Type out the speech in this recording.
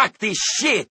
Вот ты щит!